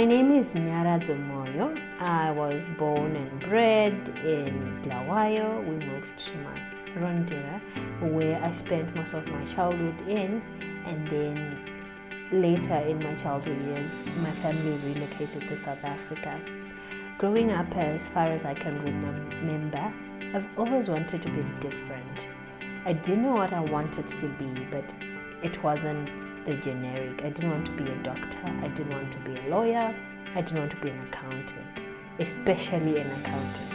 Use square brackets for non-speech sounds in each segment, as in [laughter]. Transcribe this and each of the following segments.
My name is Nyaradzo Moyo. I was born and bred in Bulawayo. We moved to Rondera, where I spent most of my childhood in, and then later in my childhood years, my family relocated to South Africa. Growing up, as far as I can remember, I've always wanted to be different. I didn't know what I wanted to be, but it wasn't the generic. I didn't want to be a doctor. I didn't want to be a lawyer. I didn't want to be an accountant, especially an accountant.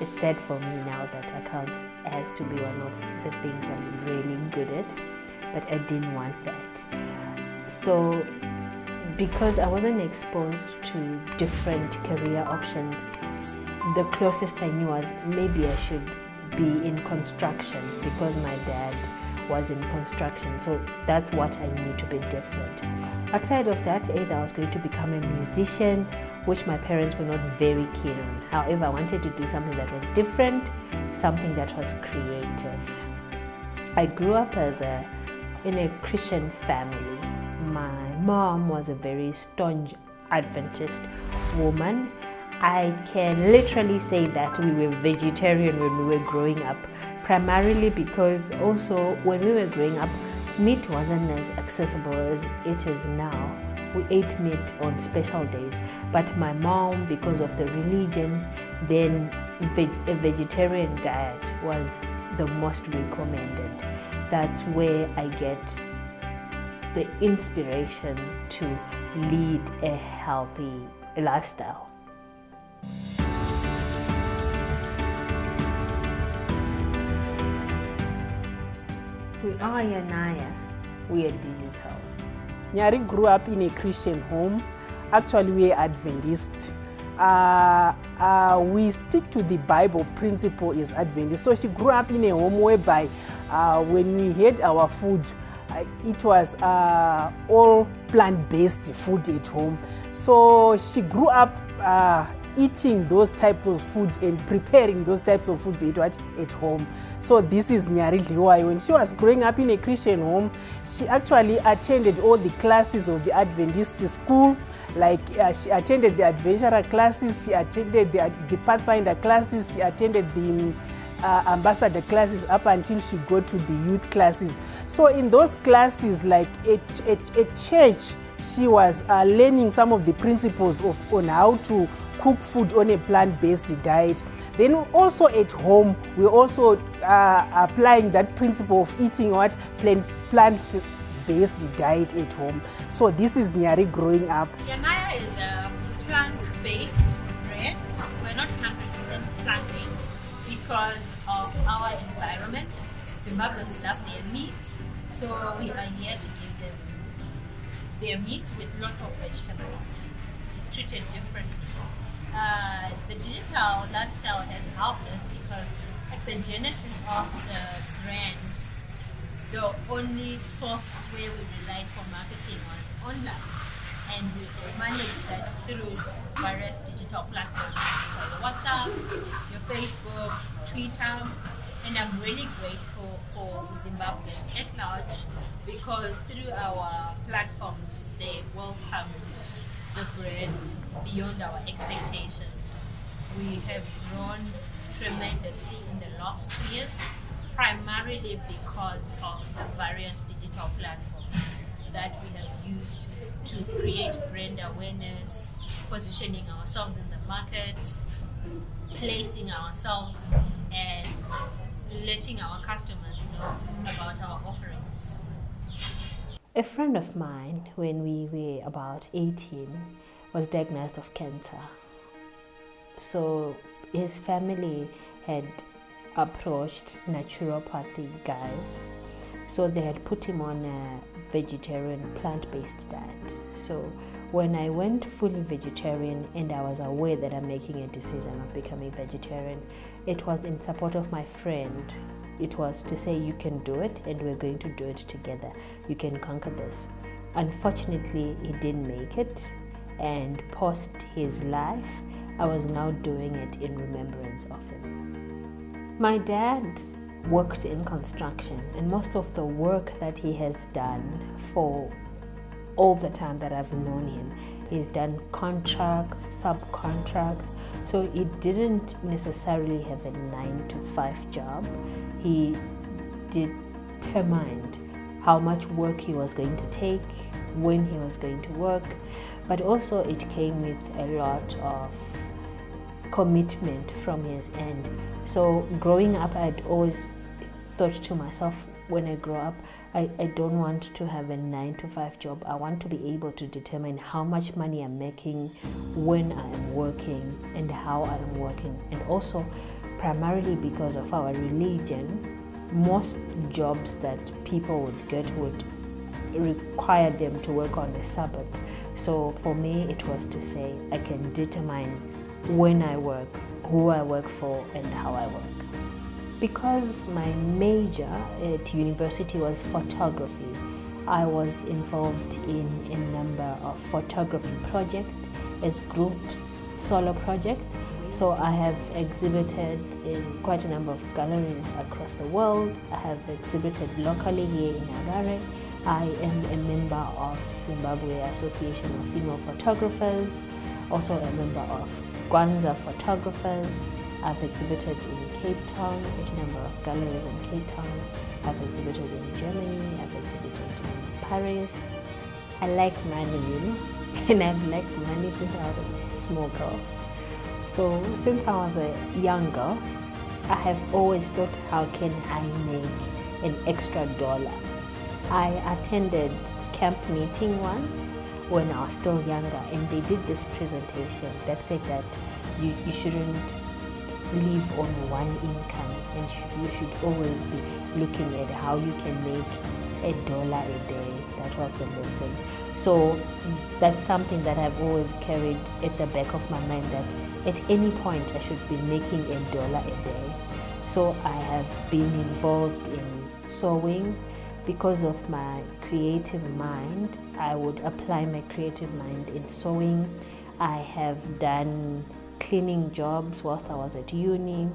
It's sad for me now that accounts has to be one of the things I'm really good at, but I didn't want that. So, because I wasn't exposed to different career options, the closest I knew was maybe I should be in construction because my dad was in construction. So that's what I knew to be different. Outside of that, either I was going to become a musician, which my parents were not very keen on. However, I wanted to do something that was different, something that was creative. I grew up as a in a Christian family. My mom was a very staunch Adventist woman. I can literally say that we were vegetarian when we were growing up primarily because also when we were growing up, meat wasn't as accessible as it is now. We ate meat on special days, but my mom, because of the religion, then a vegetarian diet was the most recommended. That's where I get the inspiration to lead a healthy lifestyle. We are Yanaya. We are digital. Nyari grew up in a Christian home. Actually, we are Adventists. Uh, uh, we stick to the Bible principle as Adventist. So she grew up in a home whereby uh, when we had our food, uh, it was uh, all plant-based food at home. So she grew up uh, eating those types of food and preparing those types of foods at, at home. So this is Nyari Dhliwayo. When she was growing up in a Christian home, she actually attended all the classes of the Adventist school. Like uh, she attended the adventurer classes, she attended the, the Pathfinder classes, she attended the uh, ambassador classes up until she got to the youth classes. So in those classes, like at, at, at church, she was uh, learning some of the principles of on how to cook food on a plant-based diet. Then also at home, we're also uh, applying that principle of eating what plant plant-based diet at home. So this is Nyari growing up. Yanaya is a plant-based bread. We're not 100% plant-based because of our environment. Zimbabweans love their meat, so we are here to give them their meat with lots of vegetables, treated differently. Uh, the digital lifestyle has helped us because at the genesis of the brand, the only source where we relied for marketing was online. And we managed that through various digital platforms, so WhatsApp, your Facebook, Twitter, and I'm really grateful for Zimbabweans at large because through our platforms they welcomed the brand beyond our expectations. We have grown tremendously in the last years, primarily because of the various digital platforms that we have used to create brand awareness, positioning ourselves in the market, placing ourselves, and letting our customers know about our offerings. A friend of mine, when we were about 18, was diagnosed of cancer. So his family had approached naturopathy guys. So they had put him on a vegetarian plant based diet. So when I went fully vegetarian and I was aware that I'm making a decision of becoming vegetarian, it was in support of my friend it was to say you can do it and we're going to do it together. You can conquer this. Unfortunately, he didn't make it, and post his life, I was now doing it in remembrance of him. My dad worked in construction, and most of the work that he has done for all the time that I've known him. He's done contracts, subcontracts, so he didn't necessarily have a nine to five job. He determined how much work he was going to take, when he was going to work, but also it came with a lot of commitment from his end. So growing up, I'd always thought to myself when I grow up, I, I don't want to have a nine to five job. I want to be able to determine how much money I'm making, when I am working, and how I am working. And also, primarily because of our religion, most jobs that people would get would require them to work on the Sabbath. So for me, it was to say I can determine when I work, who I work for, and how I work. Because my major at university was photography, I was involved in a number of photography projects as groups, solo projects. So I have exhibited in quite a number of galleries across the world. I have exhibited locally here in Harare. I am a member of Zimbabwe Association of Female Photographers, also a member of Kwanzaa Photographers. I've exhibited in Cape Town, a number of galleries in Cape Town. I've exhibited in Germany, I've exhibited in Paris. I like money, you know, [laughs] and I've liked money since I was a small girl. So since I was a young girl, I have always thought, how can I make an extra dollar? I attended camp meeting once when I was still younger, and they did this presentation that said that you, you shouldn't live on one income and sh- you should always be looking at how you can make a dollar a day. That was the lesson. So that's something that I've always carried at the back of my mind that at any point I should be making a dollar a day. So I have been involved in sewing because of my creative mind, I would apply my creative mind in sewing. I have done cleaning jobs whilst I was at uni.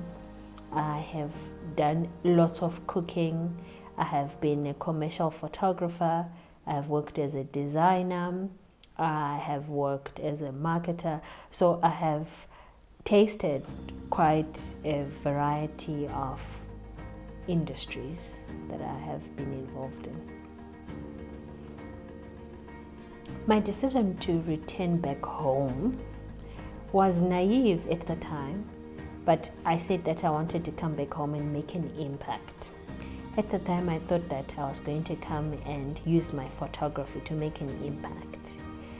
I have done lots of cooking. I have been a commercial photographer. I have worked as a designer. I have worked as a marketer. So I have tasted quite a variety of industries that I have been involved in. My decision to return back home was naive at the time, but I said that I wanted to come back home and make an impact. At the time, I thought that I was going to come and use my photography to make an impact.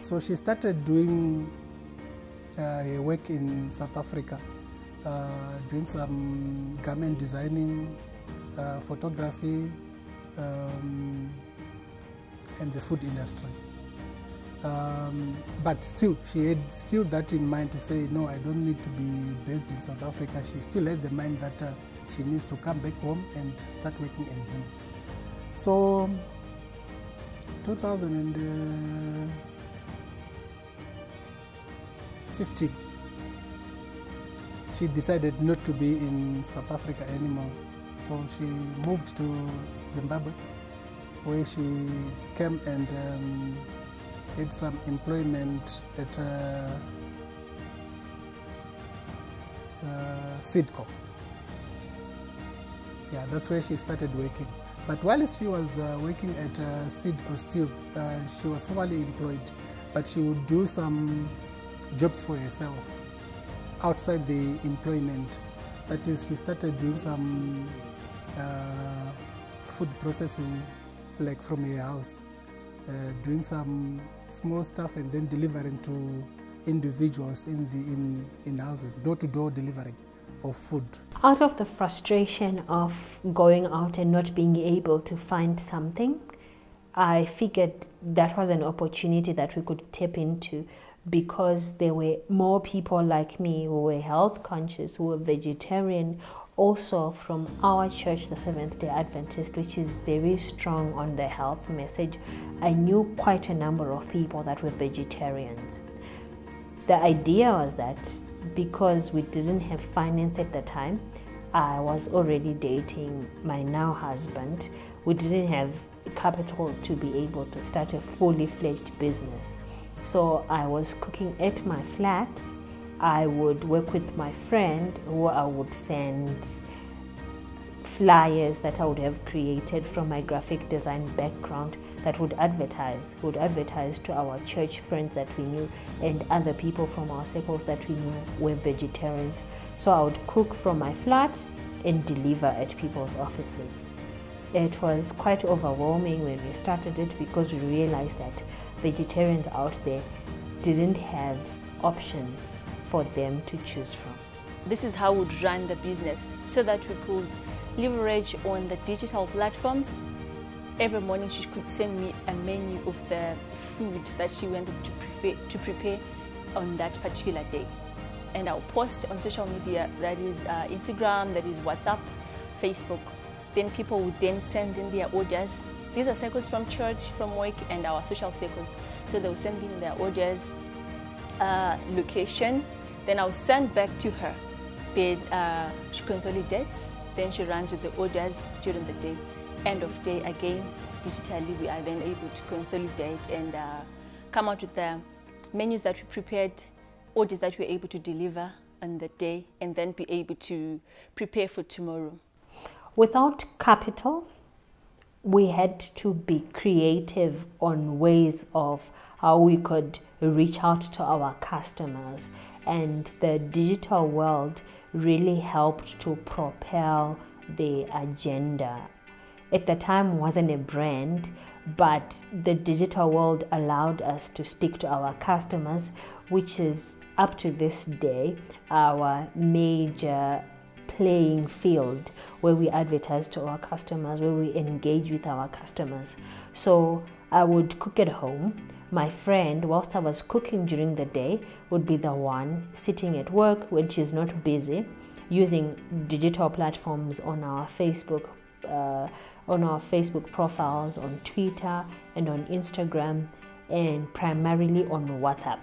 So she started doing uh, work in South Africa, uh, doing some garment designing, uh, photography, um, and the food industry. Um, but still, she had still that in mind to say, no, I don't need to be based in South Africa. She still had the mind that uh, she needs to come back home and start working in Zim. So, 2015, she decided not to be in South Africa anymore. So she moved to Zimbabwe, where she came and um, had some employment at uh, uh, Sidco. Yeah, that's where she started working. But while she was uh, working at uh, Sidco still, uh, she was formally employed, but she would do some jobs for herself outside the employment. That is, she started doing some uh, food processing, like from her house, uh, doing some small stuff and then delivering to individuals in the in, in houses, door to door delivery of food. Out of the frustration of going out and not being able to find something, I figured that was an opportunity that we could tap into because there were more people like me who were health conscious, who were vegetarian, also from our church, the Seventh day Adventist, which is very strong on the health message. I knew quite a number of people that were vegetarians. The idea was that because we didn't have finance at the time, I was already dating my now husband. We didn't have capital to be able to start a fully fledged business. So I was cooking at my flat. I would work with my friend who I would send flyers that I would have created from my graphic design background that would advertise, would advertise to our church friends that we knew and other people from our circles that we knew were vegetarians. So I would cook from my flat and deliver at people's offices. It was quite overwhelming when we started it because we realized that vegetarians out there didn't have options for them to choose from. This is how we would run the business so that we could leverage on the digital platforms. Every morning she could send me a menu of the food that she wanted to prepare, to prepare on that particular day. And I'll post on social media, that is uh, Instagram, that is WhatsApp, Facebook. Then people would then send in their orders. These are circles from church, from work, and our social circles. So they'll send in their orders, uh, location. Then I'll send back to her. Then uh, she consolidates then she runs with the orders during the day. End of day again, digitally we are then able to consolidate and uh, come out with the menus that we prepared, orders that we're able to deliver on the day and then be able to prepare for tomorrow. Without capital, we had to be creative on ways of how we could reach out to our customers. And the digital world really helped to propel the agenda. At the time wasn't a brand, but the digital world allowed us to speak to our customers, which is up to this day our major playing field where we advertise to our customers, where we engage with our customers. So I would cook at home my friend, whilst I was cooking during the day, would be the one sitting at work when she's not busy, using digital platforms on our Facebook, uh, on our Facebook profiles, on Twitter, and on Instagram, and primarily on WhatsApp.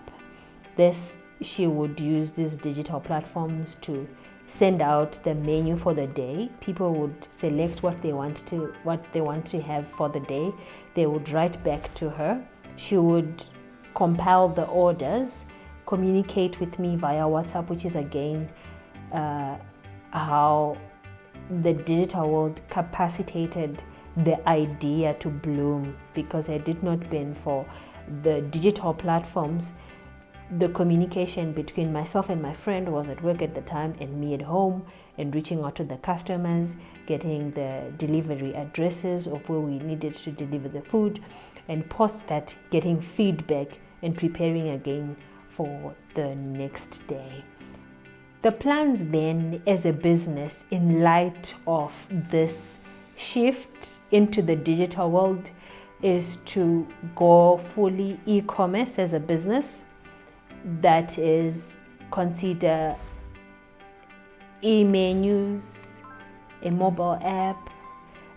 This she would use these digital platforms to send out the menu for the day. People would select what they want to what they want to have for the day. They would write back to her. She would compile the orders, communicate with me via WhatsApp, which is again uh, how the digital world capacitated the idea to bloom because I did not been for the digital platforms, the communication between myself and my friend was at work at the time and me at home and reaching out to the customers, getting the delivery addresses of where we needed to deliver the food, and post that getting feedback and preparing again for the next day. The plans then as a business in light of this shift into the digital world is to go fully e-commerce as a business that is consider e-menus, a mobile app,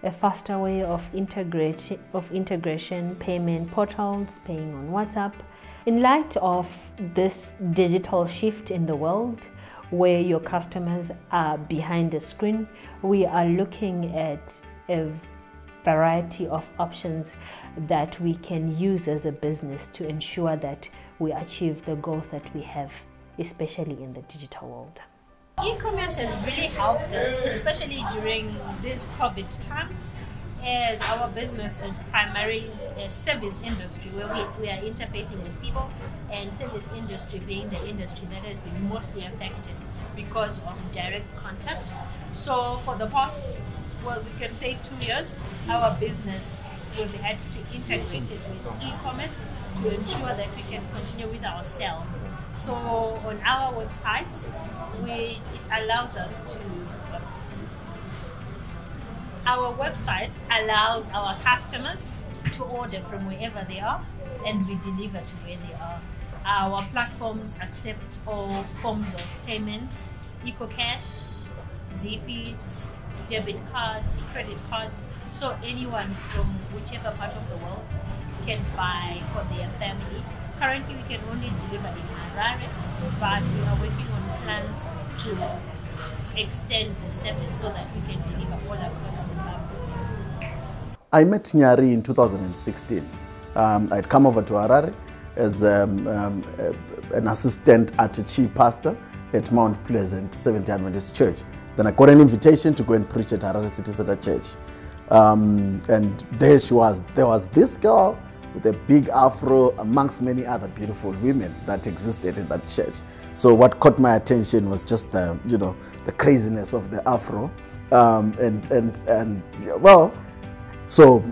a faster way of integration of integration payment portals paying on whatsapp. In light of this digital shift in the world where your customers are behind the screen we are looking at a variety of options that we can use as a business to ensure that we achieve the goals that we have especially in the digital world E-commerce has really helped us, especially during these COVID times, as our business is primarily a service industry where we, we are interfacing with people and service industry being the industry that has been mostly affected because of direct contact. So for the past, well, we can say two years, our business we've had to integrate it with e-commerce to ensure that we can continue with ourselves. so on our website, we it allows us to. Our website allows our customers to order from wherever they are, and we deliver to where they are. Our platforms accept all forms of payment, EcoCash, ZiPit, debit cards, credit cards. So anyone from whichever part of the world can buy for their family Currently, we can only deliver in Harare, but we are working on plans to extend the service so that we can deliver all across Zimbabwe. I met Nyari in 2016. Um, I'd come over to Harare as um, um, an assistant at a chief pastor at Mount Pleasant Seventh Adventist Church. Then I got an invitation to go and preach at Harare City Center Church. Um, and there she was. There was this girl with a big afro amongst many other beautiful women that existed in that church. So what caught my attention was just the, you know, the craziness of the afro. Um, and, and, and, well, so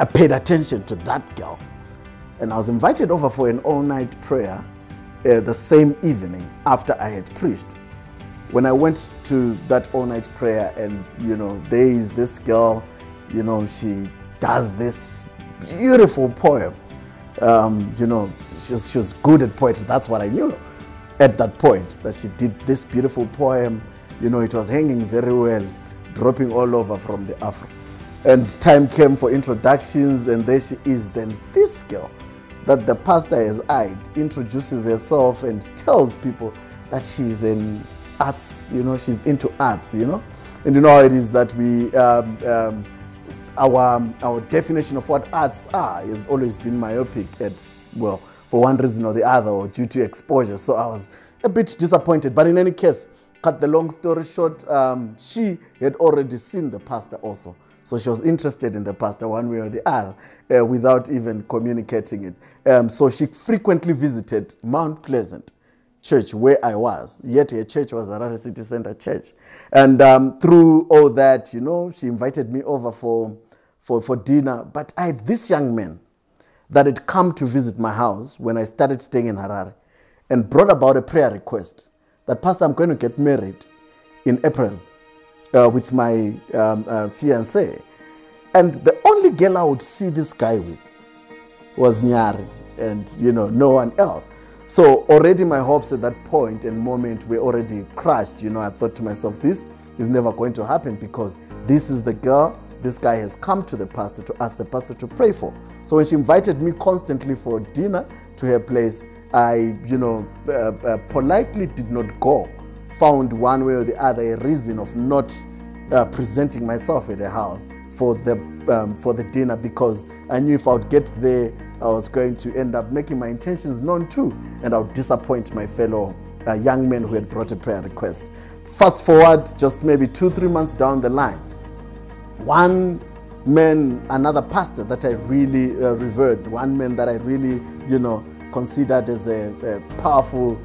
I paid attention to that girl. And I was invited over for an all night prayer uh, the same evening after I had preached. When I went to that all night prayer, and you know, there is this girl, you know, she does this beautiful poem. Um, you know, she was, she was good at poetry. That's what I knew at that point, that she did this beautiful poem. You know, it was hanging very well, dropping all over from the afro. And time came for introductions, and there she is. Then this girl that the pastor has eyed introduces herself and tells people that she's in arts, you know, she's into arts, you know. And you know how it is that we, um, um, our, our definition of what arts are has always been myopic at, well, for one reason or the other, or due to exposure. So I was a bit disappointed. But in any case, cut the long story short, um, she had already seen the pastor also. So she was interested in the pastor one way or the other uh, without even communicating it. Um, so she frequently visited Mount Pleasant church where I was. Yet her church was Harare City Center Church. And um, through all that, you know, she invited me over for, for, for dinner. But I had this young man that had come to visit my house when I started staying in Harare and brought about a prayer request that, Pastor, I'm going to get married in April uh, with my um, uh, fiancée. And the only girl I would see this guy with was Nyari and, you know, no one else. So already my hopes at that point and moment were already crushed. You know, I thought to myself, this is never going to happen because this is the girl this guy has come to the pastor to ask the pastor to pray for. So when she invited me constantly for dinner to her place, I, you know, uh, uh, politely did not go. Found one way or the other a reason of not uh, presenting myself at her house for the um, for the dinner because I knew if I would get there, I was going to end up making my intentions known too, and I would disappoint my fellow uh, young men who had brought a prayer request. Fast forward, just maybe two three months down the line, one man, another pastor that I really uh, revered, one man that I really, you know, considered as a, a powerful,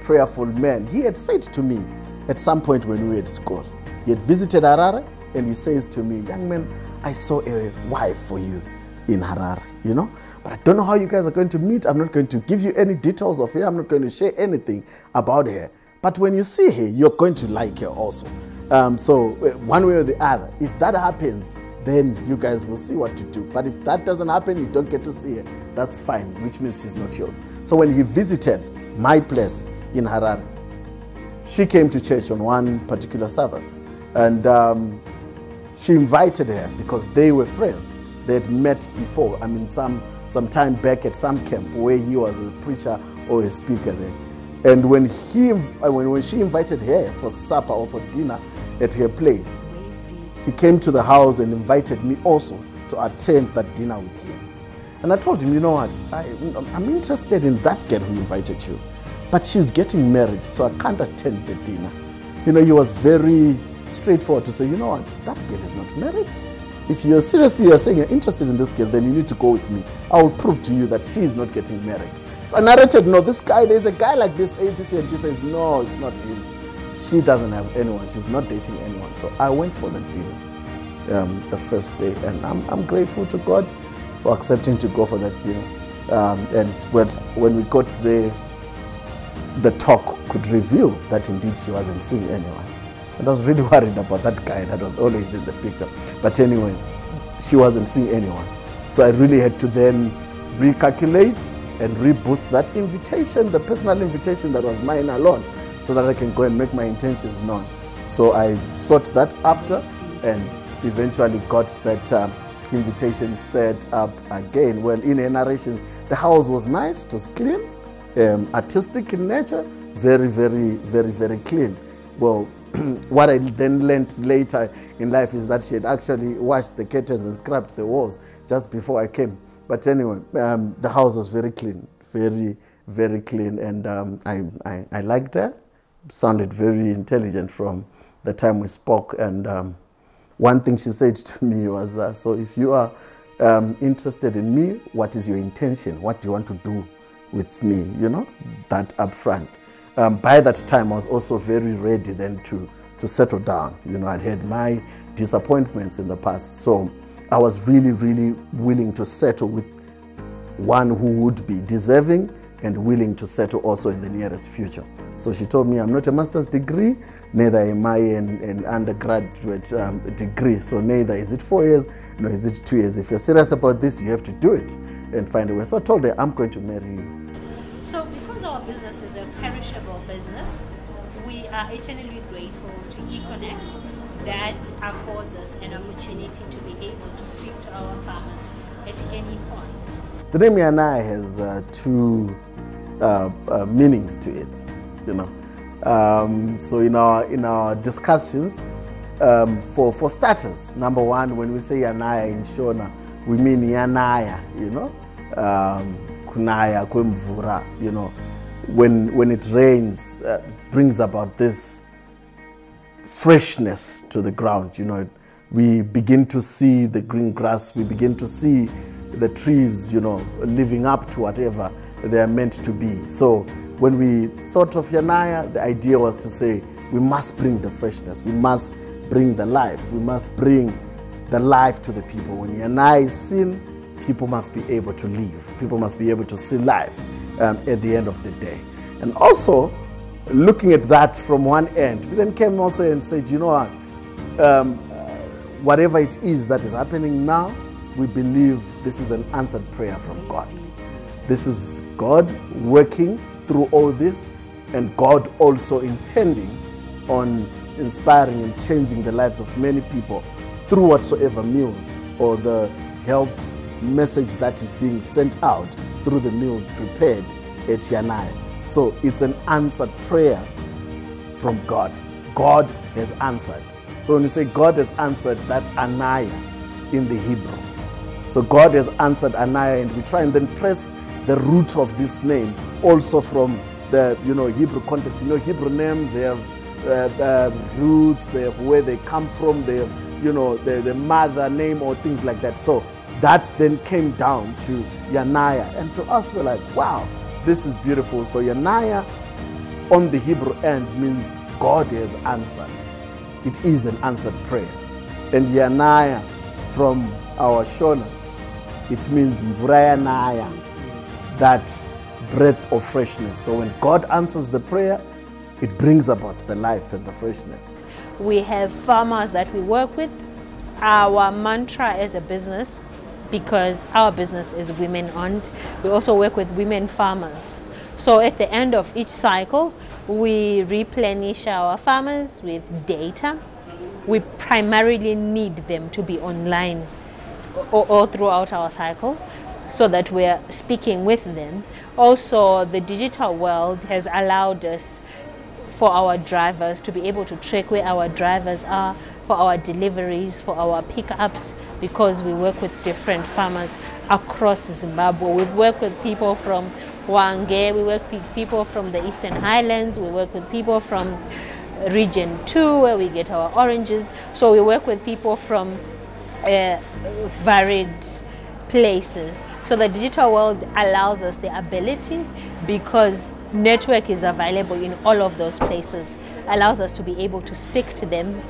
prayerful man, he had said to me at some point when we were at school, he had visited Harare and he says to me, Young man, I saw a wife for you in Harare, you know, but I don't know how you guys are going to meet. I'm not going to give you any details of her, I'm not going to share anything about her. But when you see her, you're going to like her also. Um, so, uh, one way or the other, if that happens, then you guys will see what to do. But if that doesn't happen, you don't get to see her, that's fine, which means she's not yours. So, when he visited my place in Harare, she came to church on one particular Sabbath. And um, she invited her because they were friends. They had met before, I mean, some, some time back at some camp where he was a preacher or a speaker there. And when, he, uh, when, when she invited her for supper or for dinner at her place, he came to the house and invited me also to attend that dinner with him. And I told him, you know what, I, I'm interested in that girl who invited you, but she's getting married, so I can't attend the dinner. You know, he was very straightforward to say, you know what, that girl is not married. If you're seriously you're saying you're interested in this girl, then you need to go with me. I will prove to you that she is not getting married. So I narrated, no, this guy, there's a guy like this, ABC, and she says, no, it's not him. She doesn't have anyone. She's not dating anyone. So I went for the dinner um, the first day, and I'm, I'm grateful to God for accepting to go for that deal. Um, and when, when we got there, the talk could reveal that indeed she wasn't seeing anyone. And I was really [laughs] worried about that guy that was always in the picture. But anyway, she wasn't seeing anyone. So I really had to then recalculate and reboost that invitation, the personal invitation that was mine alone, so that I can go and make my intentions known. So I sought that after and eventually got that um, invitation set up again. Well, in her narrations, the house was nice, it was clean, um, artistic in nature, very, very, very, very clean. Well, [clears throat] what I then learned later in life is that she had actually washed the curtains and scrubbed the walls just before I came. But anyway, um, the house was very clean, very, very clean, and um, I, I, I, liked her. Sounded very intelligent from the time we spoke. And um, one thing she said to me was, uh, "So if you are um, interested in me, what is your intention? What do you want to do with me? You know, that up front." Um, by that time, I was also very ready then to to settle down. You know, I'd had my disappointments in the past, so I was really, really willing to settle with one who would be deserving and willing to settle also in the nearest future. So she told me, I'm not a master's degree, neither am I an, an undergraduate um, degree. So neither is it four years, nor is it two years. If you're serious about this, you have to do it and find a way. So I told her, I'm going to marry you. So because our business is a perishable business, we are eternally grateful to Econet that affords us an opportunity to be able to speak to our farmers at any point. The name Yanaya has uh, two uh, uh, meanings to it, you know. Um, so in our in our discussions, um, for for starters, number one, when we say Yanaya in Shona, we mean Yanaya, you know, um, kunaya kwemvura, you know, when when it rains, uh, brings about this freshness to the ground. You know, we begin to see the green grass, we begin to see the trees, you know, living up to whatever they are meant to be. So when we thought of Yanaya, the idea was to say, we must bring the freshness, we must bring the life, we must bring the life to the people. When Yanaya is seen, people must be able to live, people must be able to see life um, at the end of the day. And also, looking at that from one end, we then came also and said, you know what, um, whatever it is that is happening now, we believe this is an answered prayer from God. This is God working through all this, and God also intending on inspiring and changing the lives of many people through whatsoever meals or the health message that is being sent out through the meals prepared at Yanaya. So it's an answered prayer from God. God has answered. So when you say God has answered, that's Anaya in the Hebrew. So God has answered Anaya, and we try and then trace the root of this name also from the you know Hebrew context. You know Hebrew names they have uh, uh, roots, they have where they come from, they have you know the, the mother name or things like that. So that then came down to Yanaya, and to us we're like, wow, this is beautiful. So Yanaya on the Hebrew end means God has answered. It is an answered prayer. And Yanaya from our Shona, it means Mvurayanaya, that breath of freshness. So when God answers the prayer, it brings about the life and the freshness. We have farmers that we work with. Our mantra as a business because our business is women owned. We also work with women farmers. So at the end of each cycle, we replenish our farmers with data. We primarily need them to be online all, all throughout our cycle so that we're speaking with them. Also, the digital world has allowed us for our drivers to be able to track where our drivers are, for our deliveries, for our pickups, because we work with different farmers across Zimbabwe. We work with people from Hwange, we work with people from the Eastern Highlands, we work with people from region 2 where we get our oranges. So we work with people from uh, varied places. So the digital world allows us the ability because network is available in all of those places, allows us to be able to speak to them,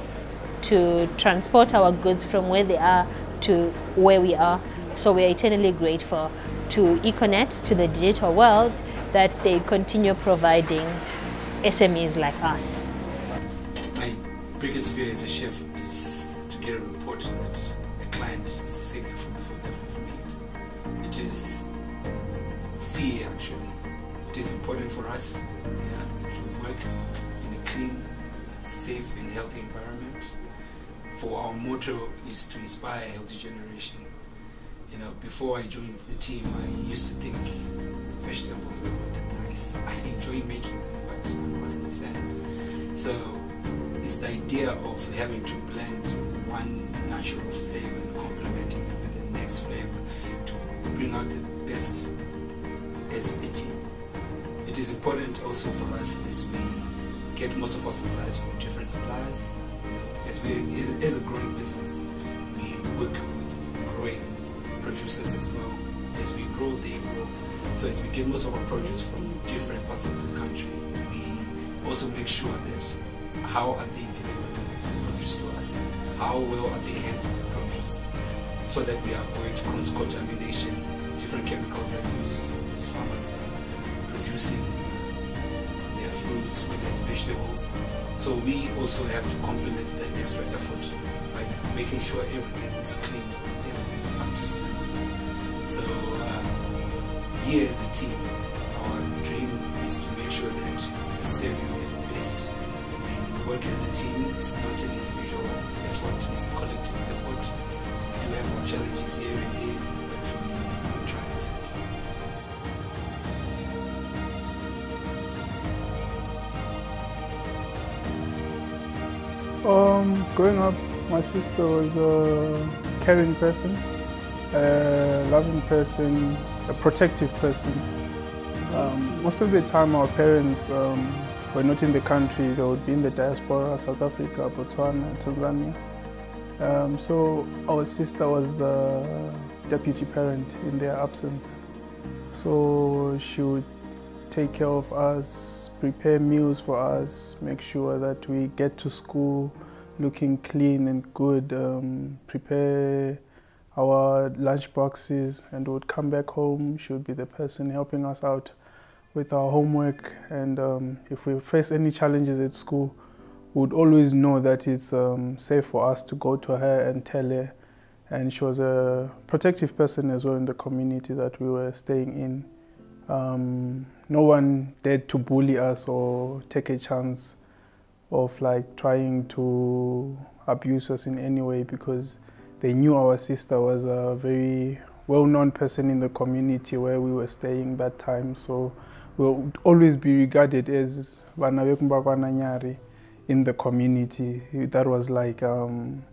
to transport our goods from where they are to where we are. So we are eternally grateful to Econet, to the digital world, that they continue providing SMEs like us. My biggest fear as a chef is to get a report that actually. It is important for us yeah, to work in a clean, safe and healthy environment. For our motto is to inspire a healthy generation. You know, before I joined the team, I used to think vegetables are not nice. [laughs] I enjoy making them, but I wasn't a fan. So it's the idea of having to blend one natural flavor and complementing it with the next flavor to bring out the best a team. It is important also for us as we get most of our supplies from different suppliers. As we as, as a growing business, we work with growing producers as well. As we grow, they grow. So as we get most of our produce from different parts of the country, we also make sure that how are they delivering the produce to us? How well are they handling the produce? So that we avoid cross contamination, different chemicals are used farmers are producing their fruits, whether it's vegetables. So we also have to complement that extra effort by making sure everything is clean, everything is up to standard. So uh, here as a team, our dream is to make sure that we serve you the best. We work as a team, is not an individual effort, it's a collective effort. We have our challenges here and there, growing up, my sister was a caring person, a loving person, a protective person. Um, most of the time, our parents um, were not in the country; they would be in the diaspora, South Africa, Botswana, Tanzania. Um, so our sister was the deputy parent in their absence. So she would take care of us, prepare meals for us, make sure that we get to school looking clean and good, um, prepare our lunch boxes, and would come back home. She would be the person helping us out with our homework. And um, if we face any challenges at school, we would always know that it's um, safe for us to go to her and tell her. And she was a protective person as well in the community that we were staying in. Um, no one dared to bully us or take a chance of like trying to abuse us in any way because they knew our sister was a very well-known person in the community where we were staying that time. So we would always be regarded as in the community. That was like um,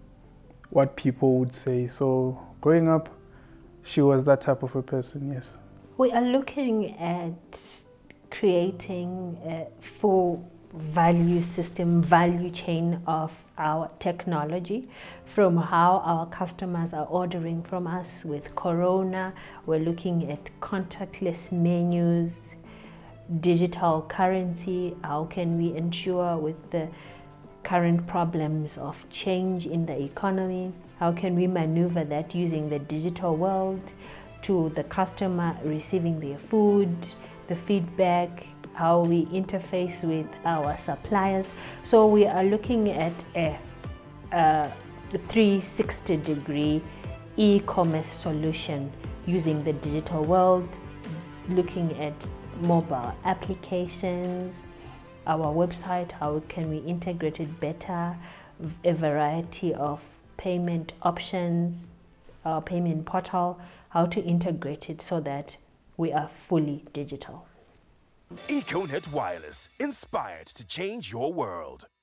what people would say. So growing up she was that type of a person yes. We are looking at creating a full value system, value chain of our technology from how our customers are ordering from us with Corona. We're looking at contactless menus, digital currency. How can we ensure with the current problems of change in the economy? How can we maneuver that using the digital world to the customer receiving their food, the feedback, how we interface with our suppliers. So we are looking at a, a 360 degree e-commerce solution using the digital world, looking at mobile applications, our website, how can we integrate it better, a variety of payment options, our payment portal, how to integrate it so that we are fully digital. EcoNet Wireless, inspired to change your world.